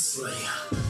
Slayer.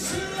Peace.